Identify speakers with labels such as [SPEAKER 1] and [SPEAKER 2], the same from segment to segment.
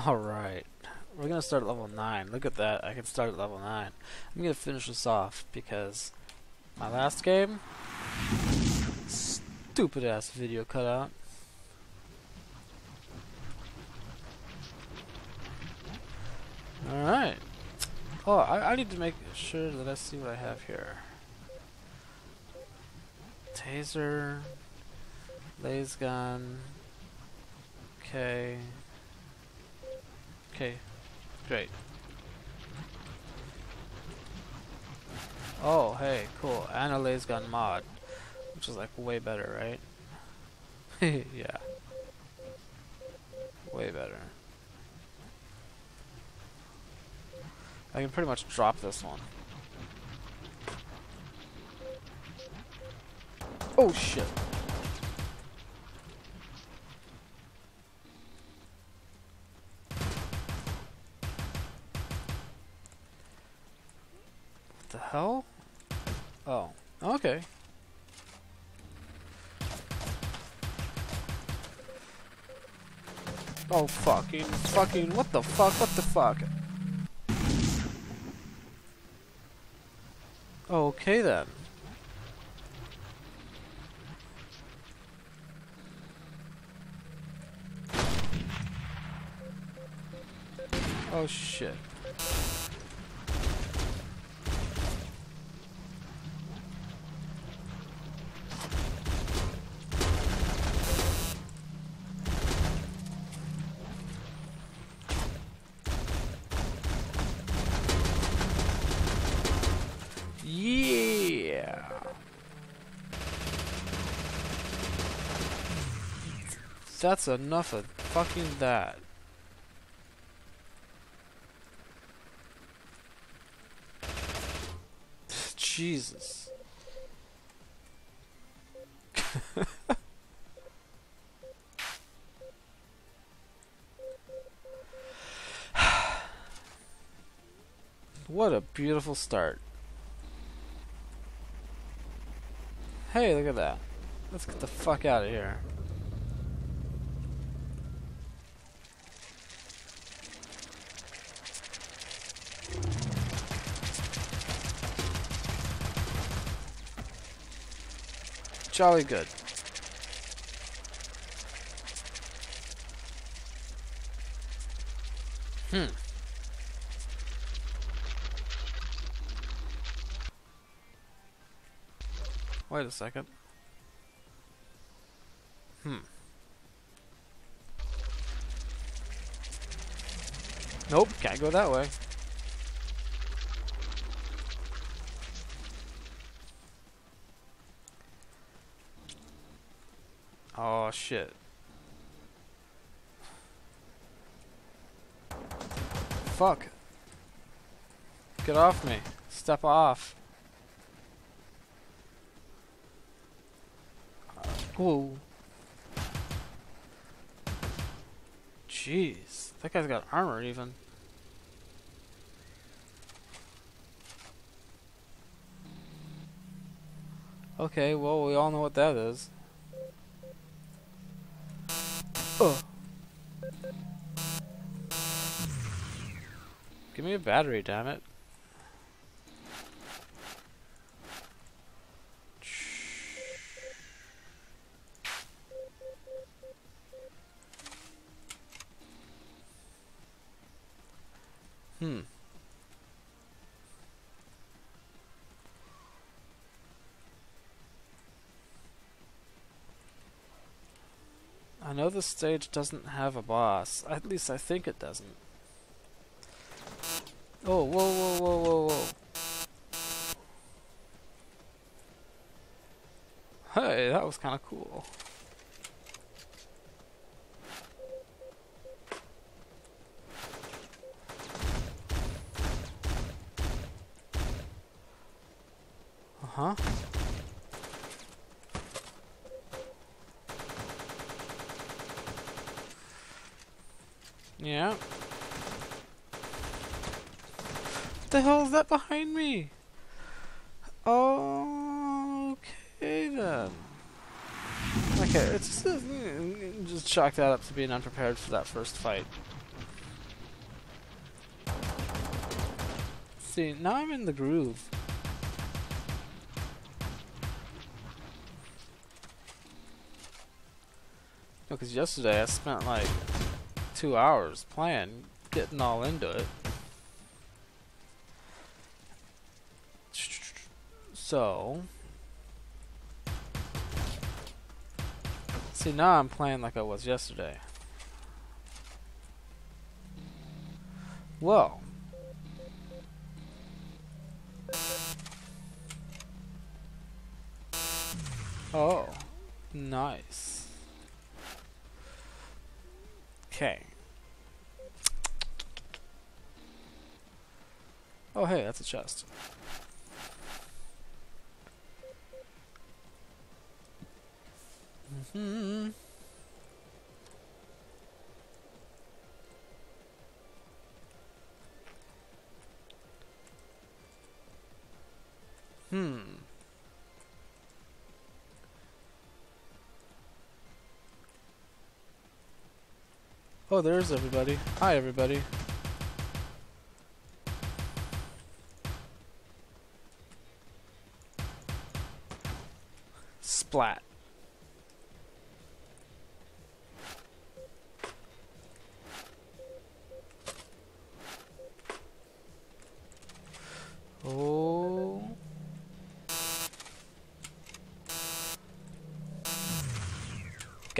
[SPEAKER 1] Alright. We're gonna start at level 9. Look at that. I can start at level 9. I'm gonna finish this off because my last game stupid ass video cutout. Alright. Oh, I, I need to make sure that I see what I have here. Taser, laser gun. Okay. Okay. Great. Oh, hey, cool. And a laser gun mod, which is like way better, right? yeah. Way better. I can pretty much drop this one. Oh shit. The hell? Oh, okay. Oh fucking, fucking, what the fuck, what the fuck? Okay then. Oh shit. That's enough of fucking that. Jesus. what a beautiful start. Hey, look at that. Let's get the fuck out of here. Jolly good. Hmm. Wait a second. Hmm. Nope, can't go that way. Oh shit. Fuck. Get off me. Step off. Whoa. Jeez. That guy's got armor even. Okay, well, we all know what that is. Ugh. Give me a battery, damn it. Hmm. The stage doesn't have a boss. At least I think it doesn't. Oh, whoa, whoa, whoa, whoa, whoa. Hey, that was kind of cool. behind me! Okay then. Okay, it's just, mm, just chalk that up to being unprepared for that first fight. See, now I'm in the groove. Because yesterday I spent like two hours playing, getting all into it. So, see now I'm playing like I was yesterday. Well, oh, nice. Okay. Oh, hey, that's a chest. Hmm Hmm. Oh, there's everybody. Hi, everybody. Splat.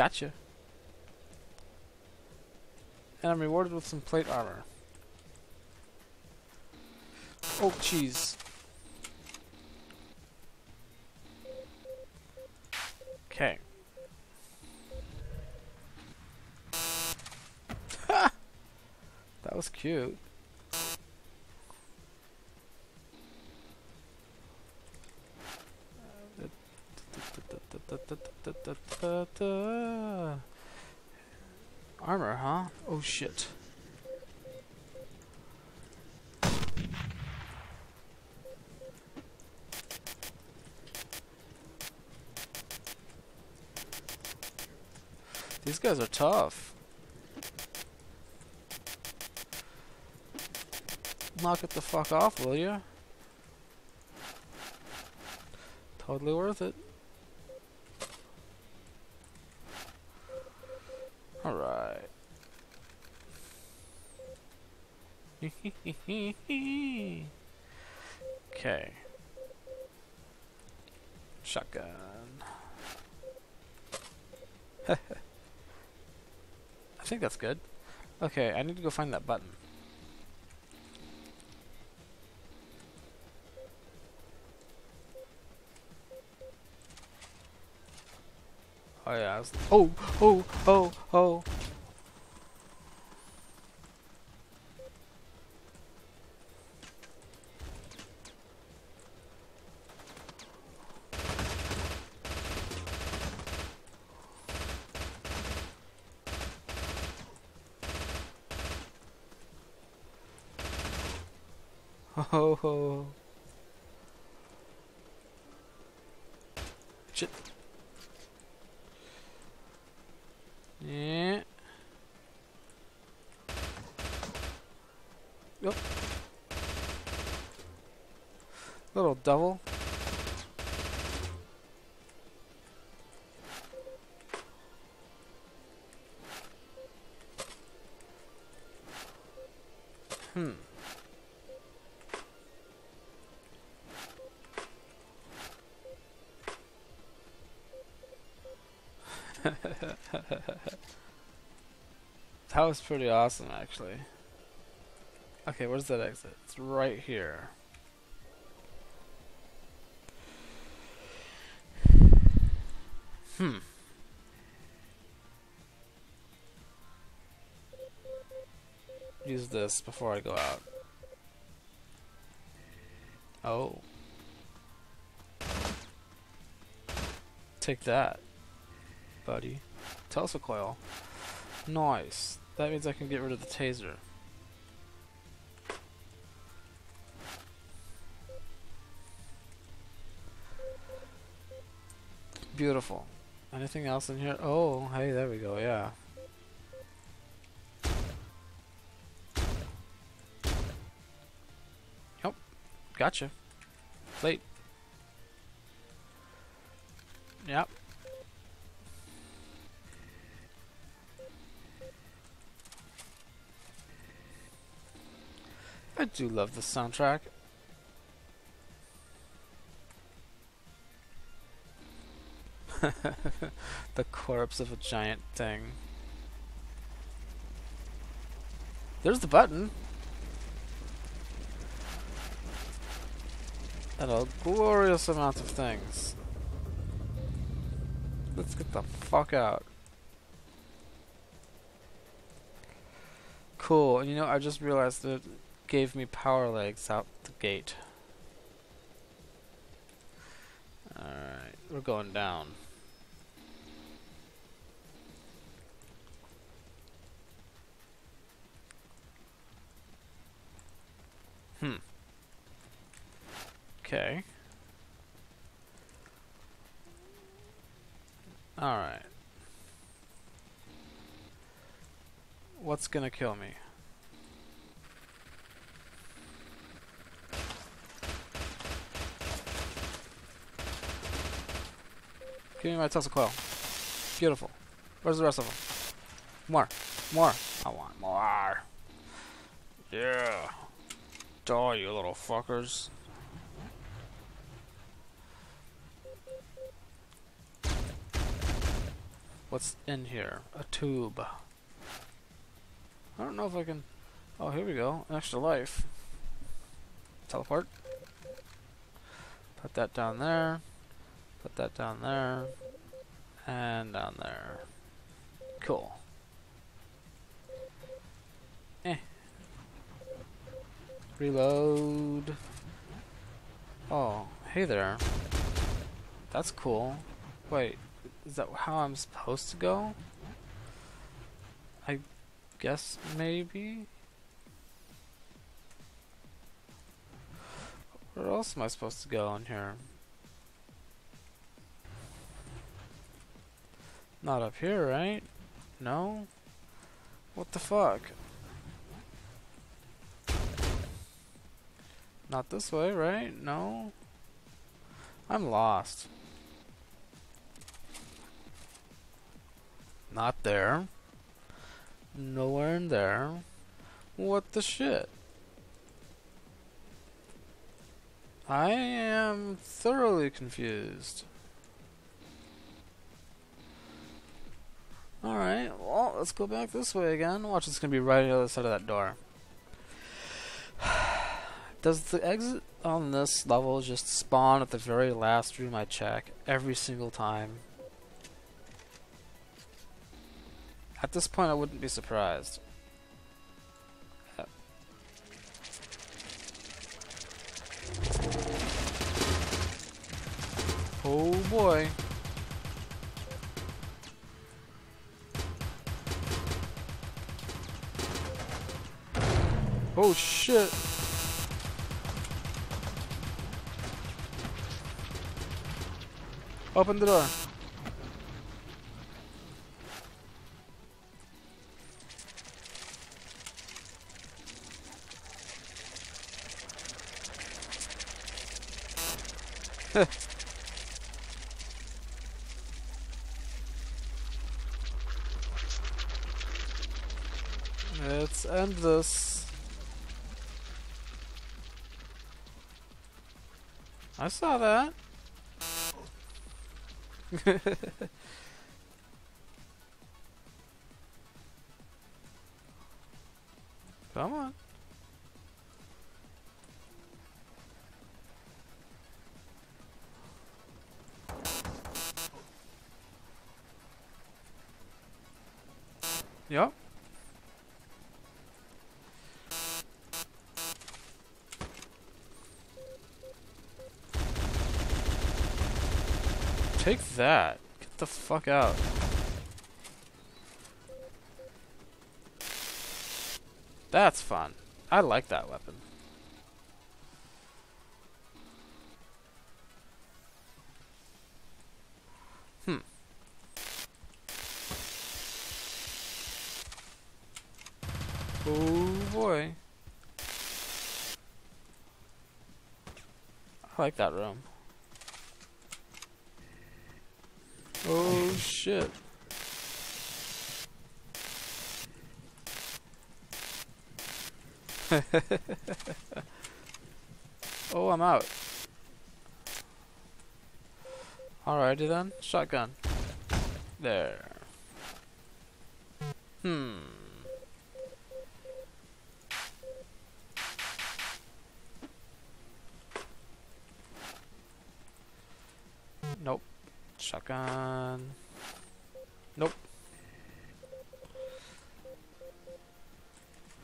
[SPEAKER 1] Gotcha. And I'm rewarded with some plate armor. Oh, cheese. Okay. that was cute. Armor, huh? Oh shit. These guys are tough. Knock it the fuck off, will ya? Totally worth it. Alright. Okay. Shotgun. I think that's good. Okay, I need to go find that button. Oh yeah, oh, oh, oh. Oh, oh. Shit. Yeah. Yep. Devil. Hmm. that was pretty awesome, actually. Okay, where's that exit? It's right here. Hmm. Use this before I go out. Oh. Take that buddy. Tesla coil. Nice. That means I can get rid of the taser. Beautiful. Anything else in here? Oh, hey, there we go, yeah. Yep. Gotcha. Late. Yep. I do love the soundtrack. the corpse of a giant thing. There's the button. And a glorious amount of things. Let's get the fuck out. Cool, and you know, I just realized that it gave me power legs out the gate. Alright, we're going down. Hmm. Okay. Alright. What's gonna kill me? Give me my Tesla coil. Beautiful. Where's the rest of them? More. More. I want more. Yeah. Die, you little fuckers. What's in here? A tube. I don't know if I can... Oh, here we go. An extra life. Teleport. Put that down there. Put that down there. And down there. Cool. Eh. Reload. Oh, hey there. That's cool. Wait, is that how I'm supposed to go? I guess maybe? Where else am I supposed to go in here? Not up here, right? No? What the fuck? Not this way, right? No? I'm lost. Not there. Nowhere in there. What the shit? I am thoroughly confused. Alright, well, let's go back this way again. Watch, it's to be right on the other side of that door. Does the exit on this level just spawn at the very last room I check every single time? At this point, I wouldn't be surprised. Uh. Oh boy. Oh shit. Open the door. Let's end this. I saw that. fuck out. That's fun. I like that weapon. Hmm. Oh boy. I like that room. Oh shit. oh, I'm out. Alrighty then. Shotgun. There. Hmm. Nope. Shotgun. Nope.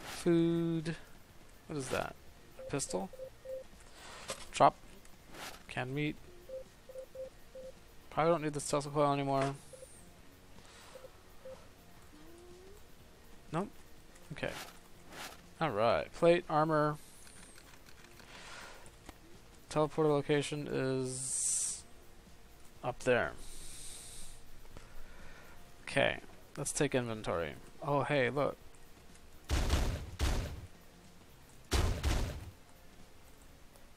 [SPEAKER 1] Food. What is that? Pistol? Drop. Canned meat. Probably don't need the stealth coil anymore. Nope. Okay. Alright. Plate, armor. Teleporter location is up there. Okay. Let's take inventory. Oh, hey, look.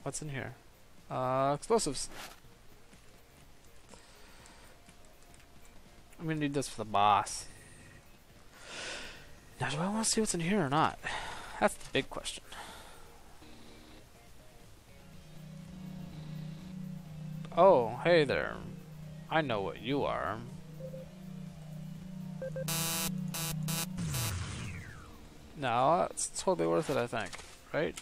[SPEAKER 1] What's in here? Uh, explosives. I'm gonna need this for the boss. Now, do I want to see what's in here or not? That's the big question. Oh, hey there. I know what you are. No, it's totally worth it, I think. Right?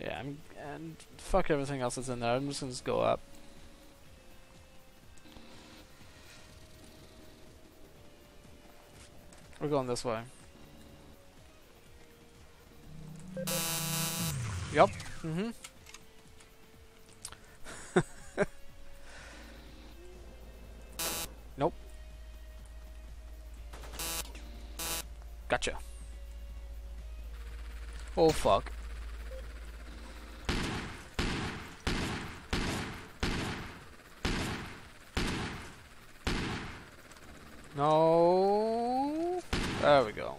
[SPEAKER 1] Yeah, I'm, and fuck everything else that's in there. I'm just gonna just go up. We're going this way. Yep. Mm-hmm. Gotcha. Oh fuck. No. There we go.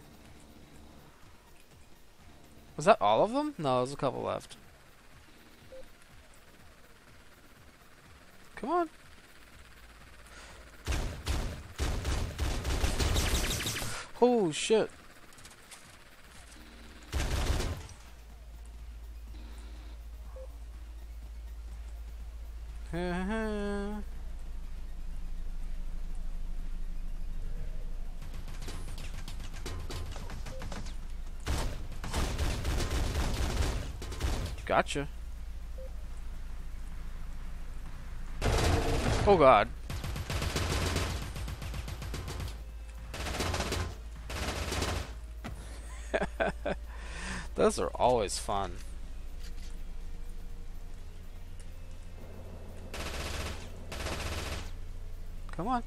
[SPEAKER 1] Was that all of them? No, there's a couple left. Come on. Oh shit. Gotcha. Oh god. Those are always fun. Come on.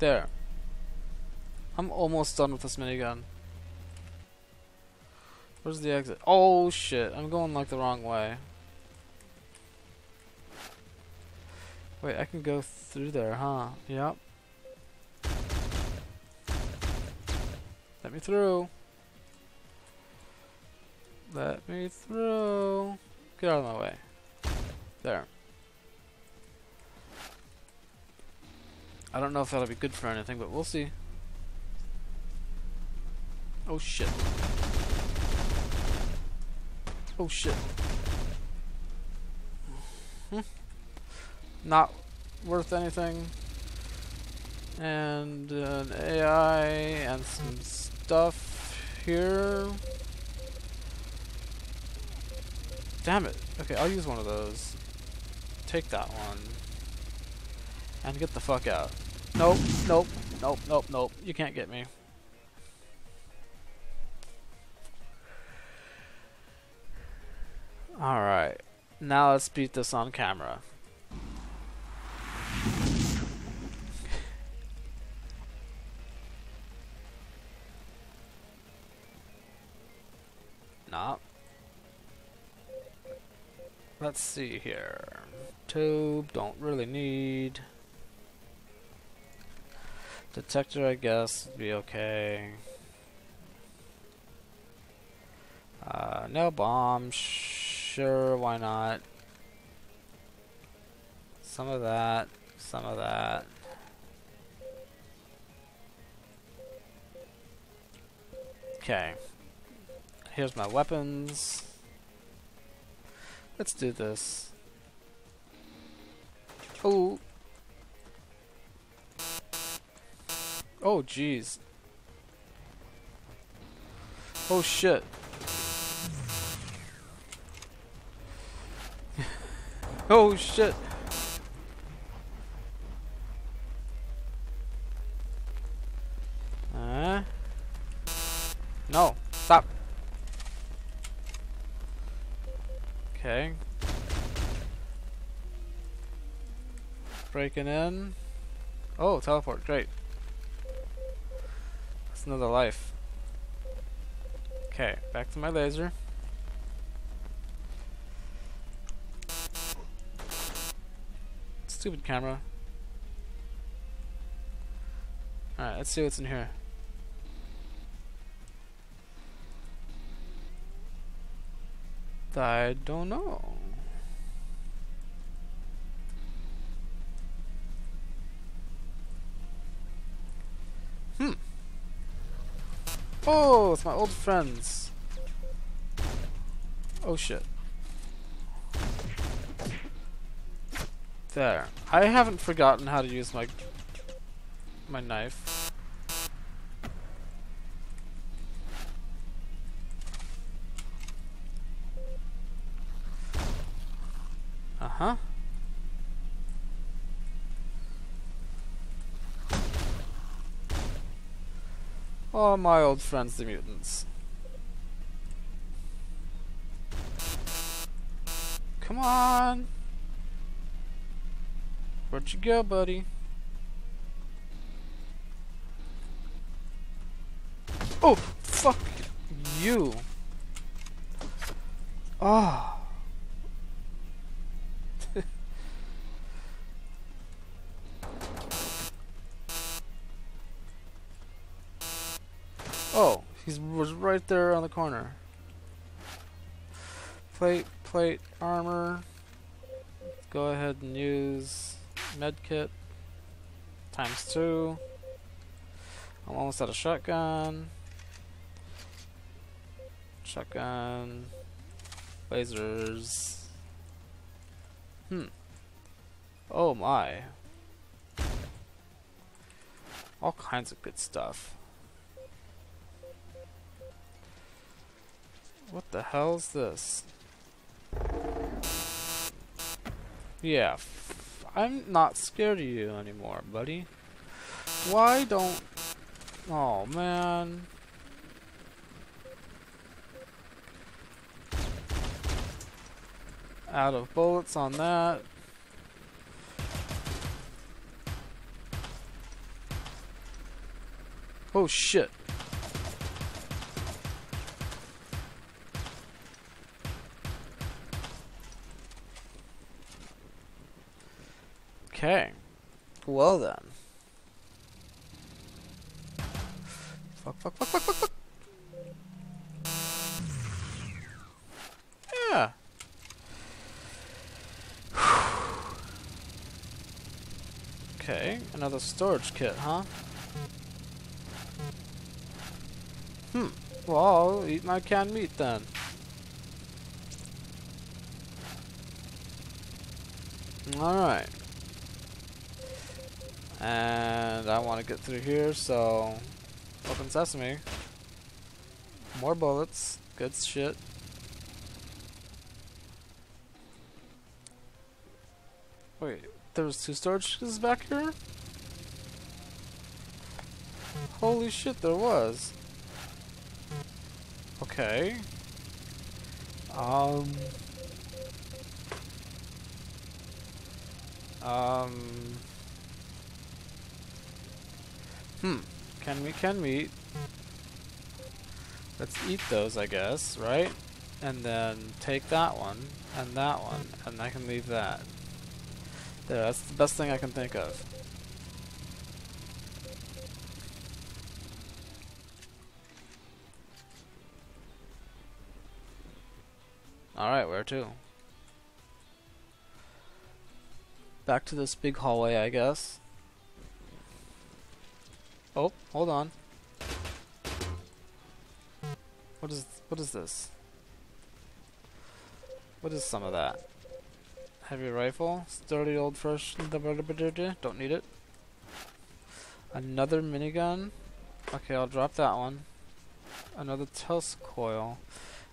[SPEAKER 1] There. I'm almost done with this minigun. Where's the exit? Oh shit, I'm going like the wrong way. Wait, I can go through there, huh? Yep. Me through. Let me through. Get out of my way. There. I don't know if that'll be good for anything, but we'll see. Oh shit. Oh shit. Hmm. Not worth anything. And an AI and some stuff here. Damn it. Okay, I'll use one of those. Take that one. And get the fuck out. Nope, nope, nope, nope, nope. You can't get me. Alright. Now let's beat this on camera. Not. Let's see here. Tube, don't really need. Detector, I guess, would be okay. Uh, no bomb. Sure, why not? Some of that. Some of that. Okay. Here's my weapons. Let's do this. Oh. Oh, jeez. Oh, shit. oh, shit. Uh, no, stop. Okay. Breaking in. Oh, teleport, great. That's another life. Okay, back to my laser. Stupid camera. Alright, let's see what's in here. I don't know. Oh, it's my old friends. Oh shit. There. I haven't forgotten how to use my my knife. Oh, my old friends, the mutants. Come on! Where'd you go, buddy? Oh, fuck you. Oh. oh, he was right there on the corner. Plate, plate, armor. Go ahead and use medkit times two. I'm almost out of shotgun. Shotgun. Lasers. Hmm. Oh my. All kinds of good stuff. What the hell's this? Yeah, I'm not scared of you anymore, buddy. Why don't... Oh, man. Out of bullets on that. Oh shit. Okay. Well then. Fuck, fuck, fuck, fuck, fuck, fuck. Yeah. okay, another storage kit, huh? Hmm. Well, I'll eat my canned meat then. Alright. And I want to get through here, so open sesame. More bullets. Good shit. Wait, there was two storages back here? Holy shit, there was. Okay. Um. Um. Hmm. Can we, can we... Let's eat those, I guess, right? And then take that one, and that one, and I can leave that. There, that's the best thing I can think of. Alright, where to? Back to this big hallway, I guess. Oh, hold on. What is what is this? What is some of that? Heavy rifle, sturdy old first. Don't need it. Another minigun. Okay, I'll drop that one. Another Tesla coil.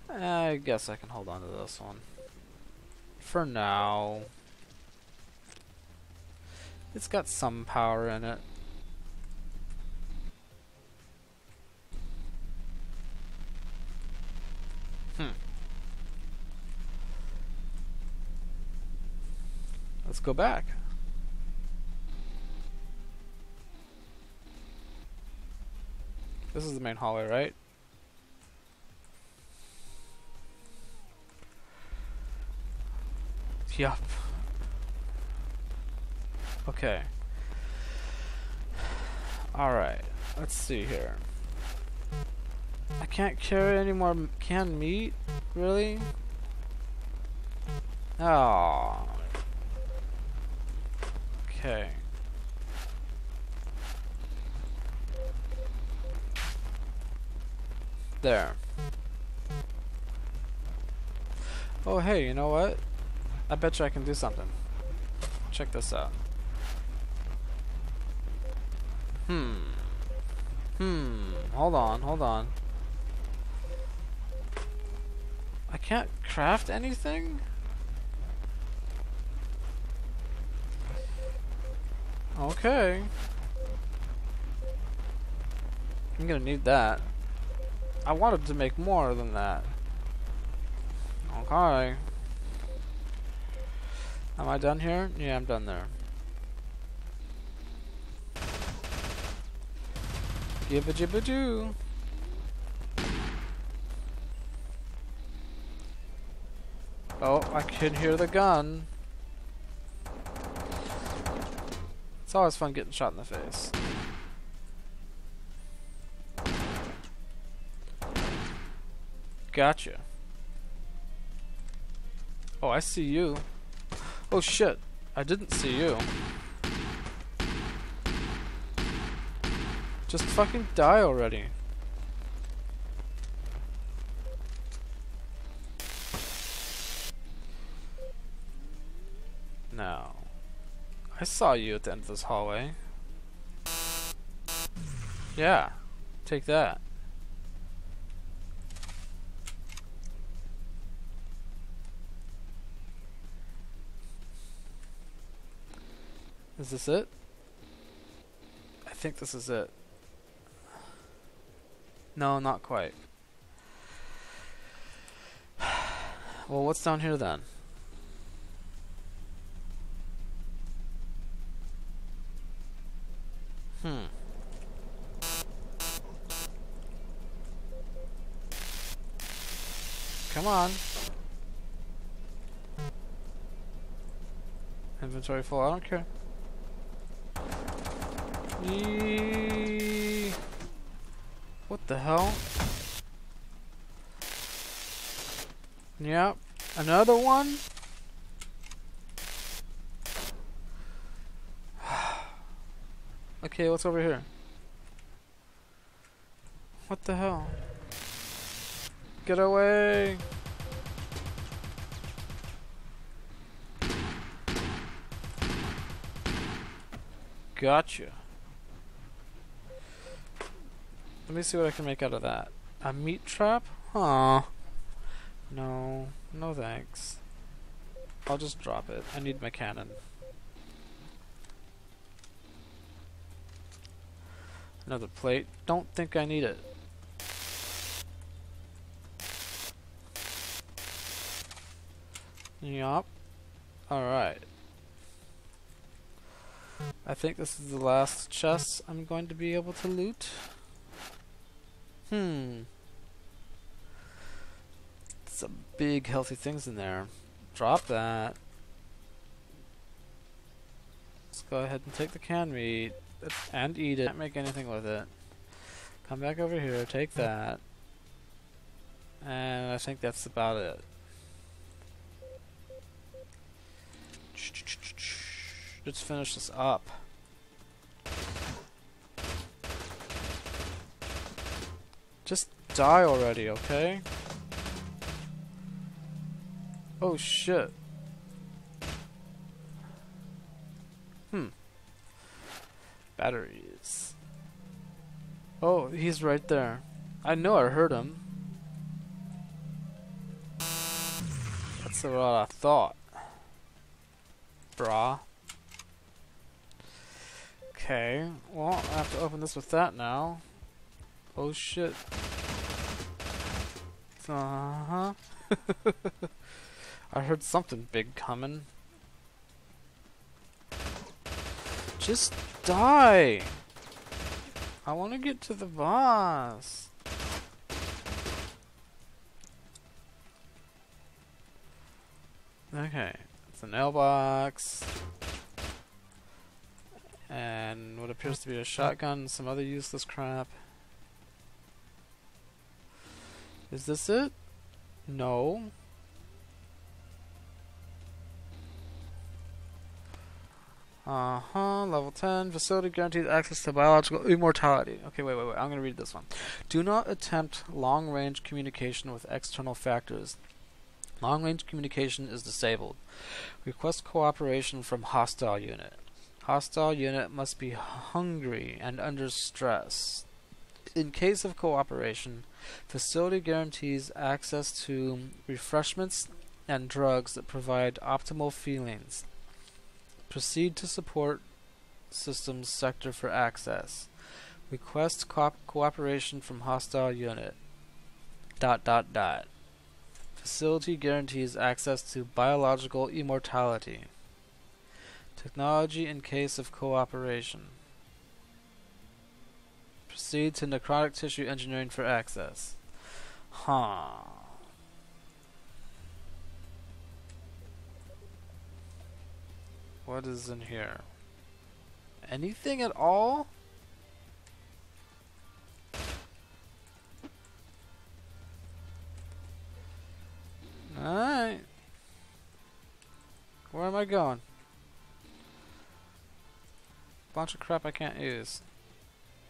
[SPEAKER 1] Eh, I guess I can hold on to this one. For now. It's got some power in it. Go back. This is the main hallway, right? Yup. Okay. Alright. Let's see here. I can't carry any more canned meat? Really? Oh. Okay. There. Oh hey, you know what? I bet you I can do something. Check this out. Hmm. Hmm. Hold on, hold on. I can't craft anything? Okay. I'm gonna need that. I wanted to make more than that. Okay. Am I done here? Yeah, I'm done there. Gibba jibba doo. Oh, I can hear the gun. It's always fun getting shot in the face. Gotcha. Oh, I see you. Oh shit, I didn't see you. Just fucking die already. Now, I saw you at the end of this hallway. Yeah, take that. Is this it? I think this is it. No, not quite. well, what's down here then? Hmm. Come on. Inventory full, I don't care. Yee. What the hell? Yep. Another one? okay, what's over here? What the hell? Get away! Gotcha. Let me see what I can make out of that. A meat trap? Huh. No. No thanks. I'll just drop it. I need my cannon. Another plate. Don't think I need it. Yup. Alright. I think this is the last chest I'm going to be able to loot. Hmm. Some big healthy things in there. Drop that. Let's go ahead and take the canned meat and eat it. Can't make anything with it. Come back over here, take that. And I think that's about it. Let's finish this up. Just die already, okay? Oh shit. Hmm. Batteries. Oh, he's right there. I know I heard him. That's what I thought. Brah. Okay, well, I have to open this with that now. Oh shit. Uh-huh. I heard something big coming. Just die! I want to get to the boss. Okay, it's an L box. And what appears to be a shotgun, some other useless crap. Is this it? No. Uh-huh, level 10. Facility guarantees access to biological immortality. Okay, wait, wait, wait. I'm going to read this one. Do not attempt long-range communication with external factors. Long-range communication is disabled. Request cooperation from hostile unit. Hostile unit must be hungry and under stress. In case of cooperation, facility guarantees access to refreshments and drugs that provide optimal feelings. Proceed to support systems sector for access. Request co cooperation from hostile unit. Dot dot dot. Facility guarantees access to biological immortality. Technology in case of cooperation. Proceed to necrotic tissue engineering for access. Huh. What is in here? Anything at all? Alright. Where am I going? Bunch of crap I can't use.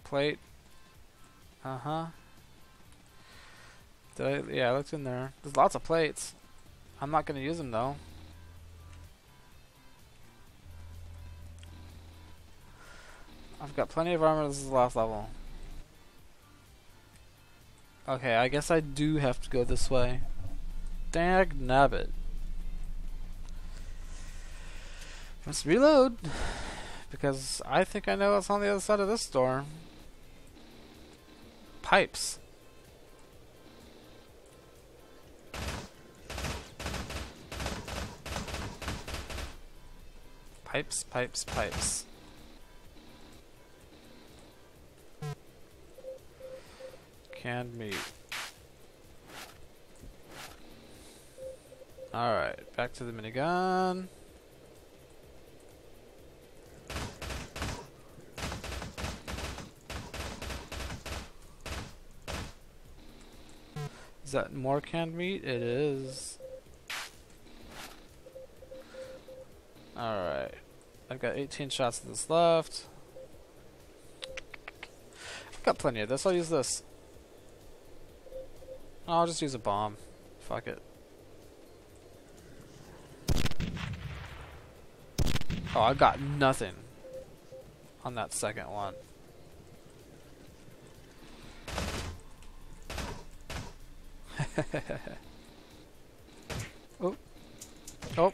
[SPEAKER 1] Plate. Uh-huh. Did I? Yeah, I looked in there. There's lots of plates. I'm not going to use them, though. I've got plenty of armor. This is the last level. Okay, I guess I do have to go this way. Dag nabbit. Let's reload. Because I think I know what's on the other side of this door. Pipes. Pipes, pipes, pipes. Canned meat. Alright, back to the minigun. Is that more canned meat? It is. Alright. I've got 18 shots of this left. I've got plenty of this. I'll use this. I'll just use a bomb. Fuck it. Oh, I got nothing on that second one. oh. Oh.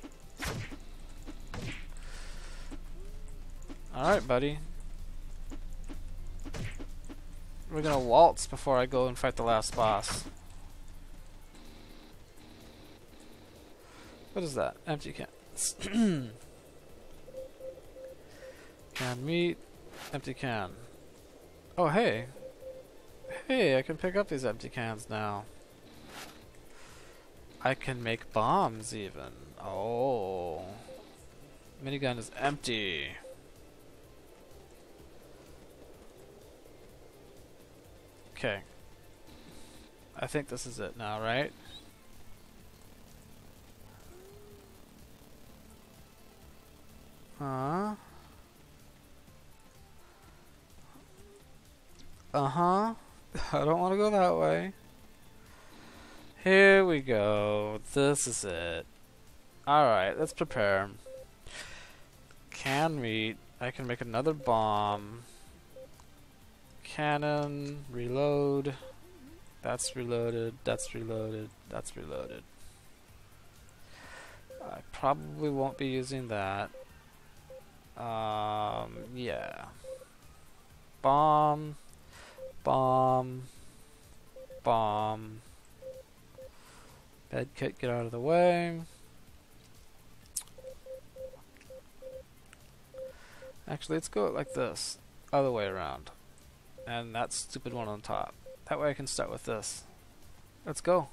[SPEAKER 1] Alright, buddy. We're gonna waltz before I go and fight the last boss. What is that? Empty cans. can meat. Empty can. Oh, hey. Hey, I can pick up these empty cans now. I can make bombs even. Oh. Minigun is empty. Okay. I think this is it now, right? Huh? Uh-huh. I don't want to go that way. Here we go. This is it. Alright, let's prepare. Can meat. I can make another bomb. Cannon. Reload. That's reloaded. That's reloaded. That's reloaded. I probably won't be using that. Um, yeah. Bomb. Bomb. Bomb. Medkit, get out of the way. Actually, let's go like this. Other way around. And that stupid one on top. That way I can start with this. Let's go.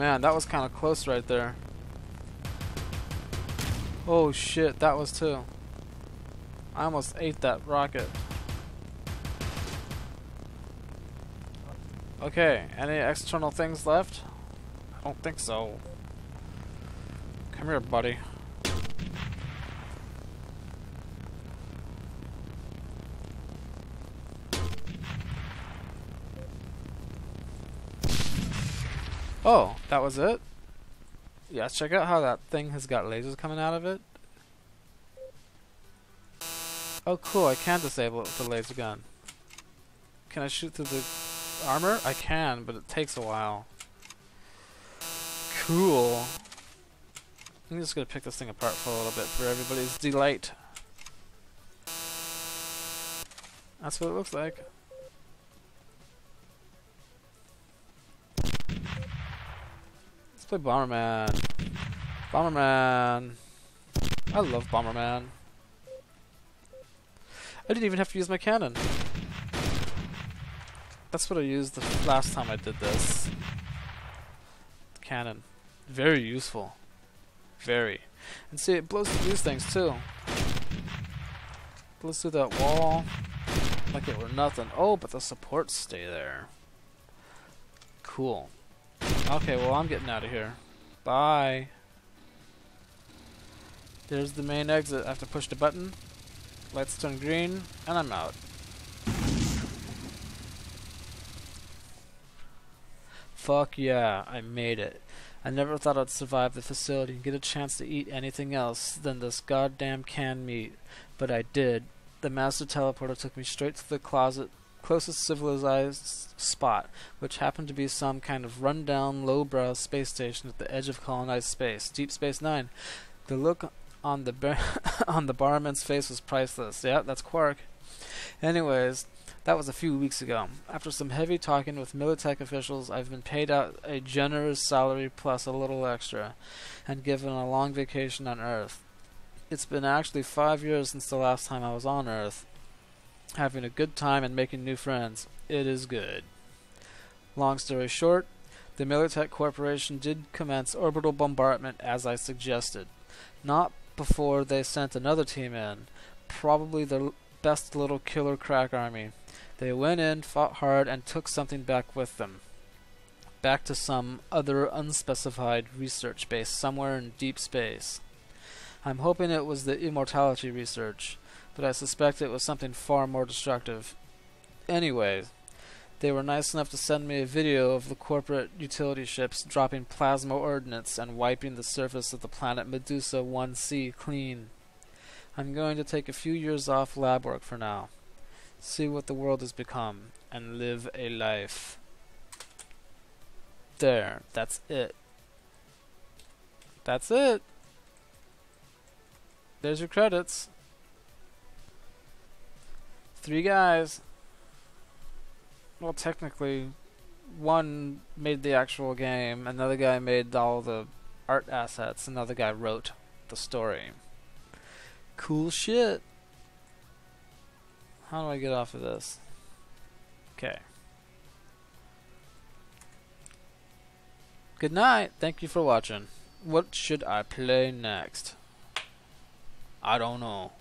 [SPEAKER 1] Man, that was kind of close right there. Oh shit, that was too. I almost ate that rocket. Okay, any external things left? I don't think so. Come here, buddy. Oh, that was it? Yeah, check out how that thing has got lasers coming out of it. Oh cool, I can disable it with the laser gun. Can I shoot through the armor? I can, but it takes a while. Cool. I'm just gonna pick this thing apart for a little bit for everybody's delight. That's what it looks like. Play Bomberman. Bomberman. I love Bomberman. I didn't even have to use my cannon. That's what I used the last time I did this. Cannon. Very useful. Very. And see, it blows through these things too. Blows through that wall like it were nothing. Oh, but the supports stay there. Cool. Okay, well, I'm getting out of here. Bye. There's the main exit. I have to push the button. Lights turn green, and I'm out. Fuck yeah, I made it. I never thought I'd survive the facility and get a chance to eat anything else than this goddamn canned meat, but I did. The master teleporter took me straight to the closet closest civilized spot, which happened to be some kind of rundown, lowbrow space station at the edge of colonized space, Deep Space Nine. The look on the bar on the barman's face was priceless. Yeah, that's Quark. Anyways, that was a few weeks ago. After some heavy talking with Militech officials, I've been paid out a generous salary plus a little extra, and given a long vacation on Earth. It's been actually five years since the last time I was on Earth. Having a good time and making new friends. It is good. Long story short, the Militech Corporation did commence orbital bombardment as I suggested. Not before they sent another team in, probably the best little killer crack army. They went in, fought hard, and took something back with them. Back to some other unspecified research base somewhere in deep space. I'm hoping it was the immortality research, but I suspect it was something far more destructive. Anyway, they were nice enough to send me a video of the corporate utility ships dropping plasma ordnance and wiping the surface of the planet Medusa 1C clean. I'm going to take a few years off lab work for now, see what the world has become, and live a life. There, that's it. That's it. There's your credits. Three guys. Well, technically, one made the actual game, another guy made all the art assets, another guy wrote the story. Cool shit. How do I get off of this? Okay. Good night. Thank you for watching. What should I play next? I don't know.